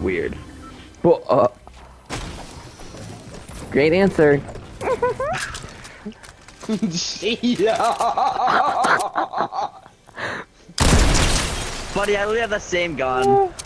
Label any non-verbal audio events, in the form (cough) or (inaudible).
Weird. Well, uh, great answer. (laughs) Buddy, I literally have the same gun. (laughs)